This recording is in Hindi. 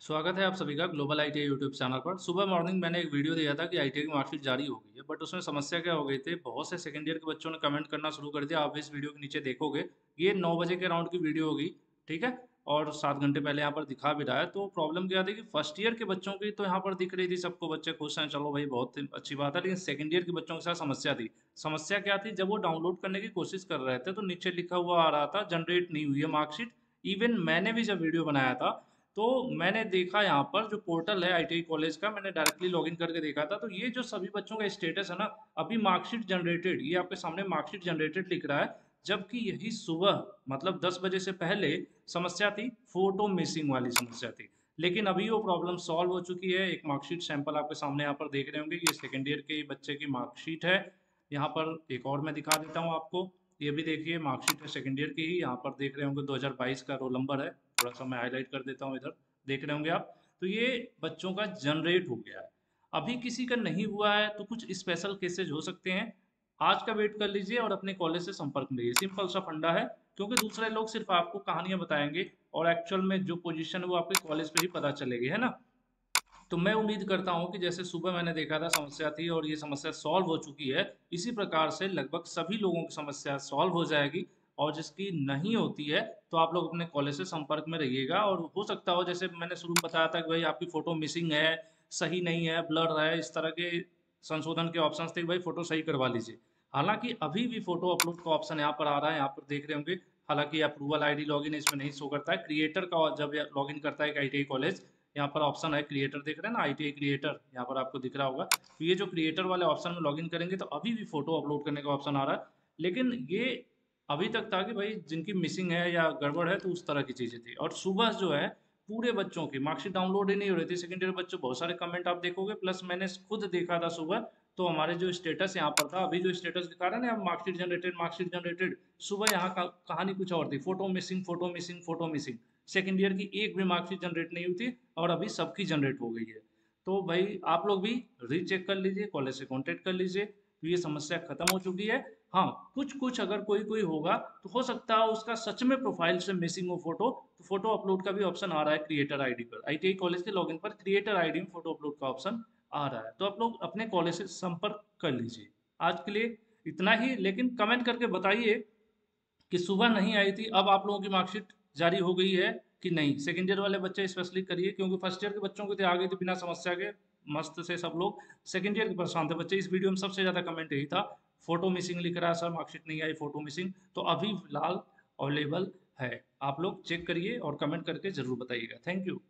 स्वागत है आप सभी का global I T YouTube channel पर। सुबह मॉर्निंग मैंने एक वीडियो दिया था कि आई की मार्कशीट जारी हो गई है बट उसमें समस्या क्या हो गई थी? बहुत से सेकेंड ईयर के बच्चों ने कमेंट करना शुरू कर दिया, आप इस वीडियो के नीचे देखोगे। ये नौ बजे के राउंड की वीडियो होगी, ठीक है? और सात घंटे पहले यहाँ पर दिखा भी रहा है। तो प्रॉब्लम क्या थी कि फ़र्स्ट ईयर के बच्चों की तो यहाँ पर दिख रही थी, सबको बच्चे खुश हैं, चलो भाई बहुत अच्छी बात है, लेकिन सेकंड ईयर के बच्चों के साथ समस्या थी। समस्या क्या थी? जब वो डाउनलोड करने की कोशिश कर रहे थे तो नीचे लिखा हुआ आ रहा था जनरेट नहीं हुई है मार्कशीट इवन मैंने भी जब वीडियो बनाया था तो मैंने देखा यहाँ पर जो पोर्टल है आई कॉलेज का, मैंने डायरेक्टली लॉगिन करके देखा था। तो ये जो सभी बच्चों का स्टेटस है ना, अभी मार्कशीट जनरेटेड ये आपके सामने मार्कशीट जनरेटेड लिख रहा है, जबकि यही सुबह मतलब 10 बजे से पहले समस्या थी फ़ोटो मिसिंग वाली समस्या थी। लेकिन अभी वो प्रॉब्लम सॉल्व हो चुकी है। एक मार्कशीट सैंपल आपके सामने यहाँ पर देख रहे होंगे। ये सेकेंड ईयर के बच्चे की मार्कशीट है। यहाँ पर एक और मैं दिखा देता हूँ आपको। ये भी देखिए मार्कशीट है सेकेंड ईयर की ही यहाँ पर देख रहे होंगे। 2022 का रोल नंबर है। थोड़ा सा मैं हाईलाइट कर देता हूँ इधर। देख रहे होंगे आप? तो ये बच्चों का जनरेट हो गया है। अभी किसी का नहीं हुआ है तो कुछ स्पेशल केसेज हो सकते हैं। आज का वेट कर लीजिए और अपने कॉलेज से संपर्क में सिंपल सा फंडा है, क्योंकि दूसरे लोग सिर्फ़ आपको कहानियाँ बताएँगे और एक्चुअल में जो पोजीशन है वो आपके कॉलेज पे ही पता चलेगी, है ना? तो मैं उम्मीद करता हूँ कि जैसे सुबह मैंने देखा था, समस्या थी और ये समस्या सॉल्व हो चुकी है। इसी प्रकार से लगभग सभी लोगों की समस्या सॉल्व हो जाएगी। और जिसकी नहीं होती है तो आप लोग अपने कॉलेज से संपर्क में रहिएगा। और हो सकता हो, जैसे मैंने शुरू में बताया था कि भाई आपकी फ़ोटो मिसिंग है, सही नहीं है, ब्लर है, इस तरह के संशोधन के ऑप्शन थे, भाई फ़ोटो सही करवा लीजिए। हालाँकि अभी भी फ़ोटो अपलोड का ऑप्शन यहाँ पर आ रहा है, यहाँ पर देख रहे होंगे। हालाँकि अप्रूवल आईडी लॉगिन इसमें नहीं शो करता है। क्रिएटर का जब लॉगिन करता है एक आई कॉलेज यहाँ पर ऑप्शन है क्रिएटर देख रहे हैं ना आईटीआई क्रिएटर यहाँ पर आपको दिख रहा होगा। तो ये जो क्रिएटर वाले ऑप्शन में लॉगिन करेंगे तो अभी भी फ़ोटो अपलोड करने का ऑप्शन आ रहा है। लेकिन ये अभी तक था कि भाई जिनकी मिसिंग है या गड़बड़ है तो उस तरह की चीज़ें थी। और सुबह जो है, पूरे बच्चों की मार्कशीट डाउनलोड ही नहीं हो रही थी। सेकेंड ईयर बच्चों, बहुत सारे कमेंट आप देखोगे प्लस मैंने खुद देखा था सुबह तो हमारे जो स्टेटस यहाँ पर था, अभी जो स्टेटस दिखा रहा है ना मार्कशीट जनरेटेड मार्कशीट जनरेटेड सुबह यहाँ का कहानी कुछ और थी। Photo missing photo missing photo missing second year की एक भी मार्कशीट जनरेट नहीं हुई थी और अभी सबकी जनरेट हो गई है। तो भाई आप लोग भी रीचेक कर लीजिए कॉलेज से कॉन्टेक्ट कर लीजिए। तो ये समस्या खत्म हो चुकी है। हाँ कुछ कुछ अगर कोई कोई होगा तो हो सकता है उसका सच में प्रोफ़ाइल से मिसिंग हो फ़ोटो तो फ़ोटो अपलोड का भी ऑप्शन आ रहा है क्रिएटर आईडी पर। आईटीआई कॉलेज के लॉगिन पर क्रिएटर आईडी में फ़ोटो अपलोड का ऑप्शन आ रहा है। तो आप लोग अपने कॉलेज से संपर्क कर लीजिए। आज के लिए इतना ही, लेकिन कमेंट करके बताइए कि सुबह नहीं आई थी, अब आप लोगों की मार्कशीट जारी हो गई है। कि नहीं? सेकेंड ईयर वाले बच्चे स्पेशली करिए, क्योंकि फ़र्स्ट ईयर के बच्चों को तो आगे तो बिना समस्या के मस्त से सब लोग सेकेंड ईयर के परेशान थे। बच्चे, इस वीडियो में सबसे ज़्यादा कमेंट यही था फ़ोटो मिसिंग लिख रहा है सर मार्कशीट नहीं आई फ़ोटो मिसिंग तो अभी फ़िलहाल अवेलेबल है। आप लोग चेक करिए और कमेंट करके ज़रूर बताइएगा। Thank you